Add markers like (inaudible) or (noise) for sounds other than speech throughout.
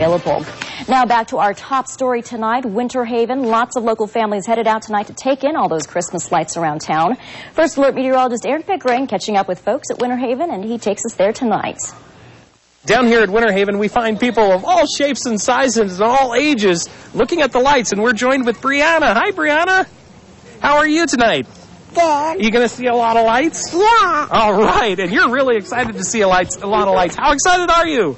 available. Now back to our top story tonight, Winterhaven. Lots of local families headed out tonight to take in all those Christmas lights around town. First Alert meteorologist Aaron Pickering catching up with folks at Winterhaven, and he takes us there tonight. Down here at Winterhaven, we find people of all shapes and sizes and all ages looking at the lights, and we're joined with Brianna. Hi, Brianna. How are you tonight? Good. You going to see a lot of lights? Yeah. All right, and you're really excited to see a, lights, a lot of lights. How excited are you?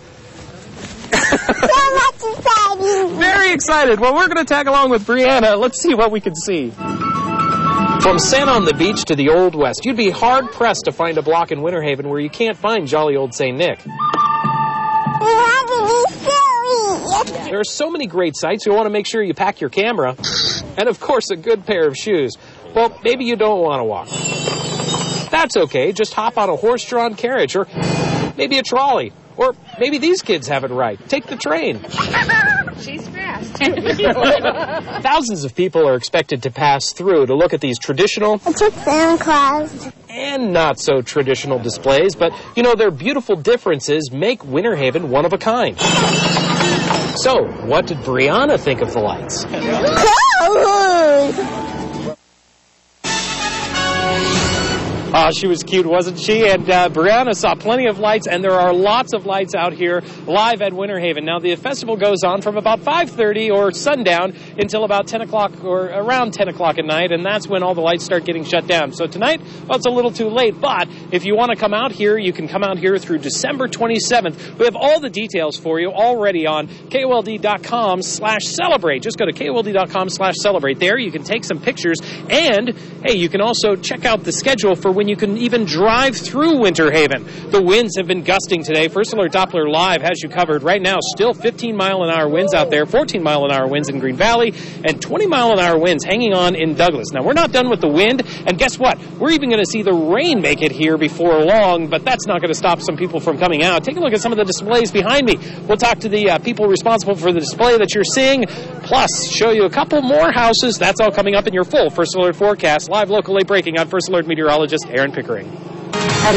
So much exciting. Very excited. Well, we're going to tag along with Brianna. Let's see what we can see. From Santa on the beach to the Old West, you'd be hard pressed to find a block in Winterhaven where you can't find jolly old St. Nick. There are so many great sights, you want to make sure you pack your camera. And of course, a good pair of shoes. Well, maybe you don't want to walk. That's okay. Just hop on a horse drawn carriage or maybe a trolley. Or maybe these kids have it right. Take the train. (laughs) She's fast. (laughs) (laughs) Thousands of people are expected to pass through to look at these traditional I took Santa Claus. and not so traditional displays, but you know, their beautiful differences make Winterhaven one of a kind. So, what did Brianna think of the lights? Cool. Oh, she was cute, wasn't she? And uh, Brianna saw plenty of lights, and there are lots of lights out here live at Winterhaven. Now, the festival goes on from about 5.30 or sundown until about 10 o'clock or around 10 o'clock at night, and that's when all the lights start getting shut down. So tonight, well, it's a little too late, but if you want to come out here, you can come out here through December 27th. We have all the details for you already on KOLD.com slash celebrate. Just go to KOLD.com slash celebrate. There, you can take some pictures, and, hey, you can also check out the schedule for when you can even drive through Winterhaven. The winds have been gusting today. First Alert Doppler Live has you covered right now. Still 15 mile an hour winds out there, 14 mile an hour winds in Green Valley, and 20 mile an hour winds hanging on in Douglas. Now, we're not done with the wind, and guess what? We're even going to see the rain make it here before long, but that's not going to stop some people from coming out. Take a look at some of the displays behind me. We'll talk to the uh, people responsible for the display that you're seeing, plus show you a couple more houses. That's all coming up in your full First Alert forecast. Live local late breaking on First Alert meteorologist Aaron Pickering.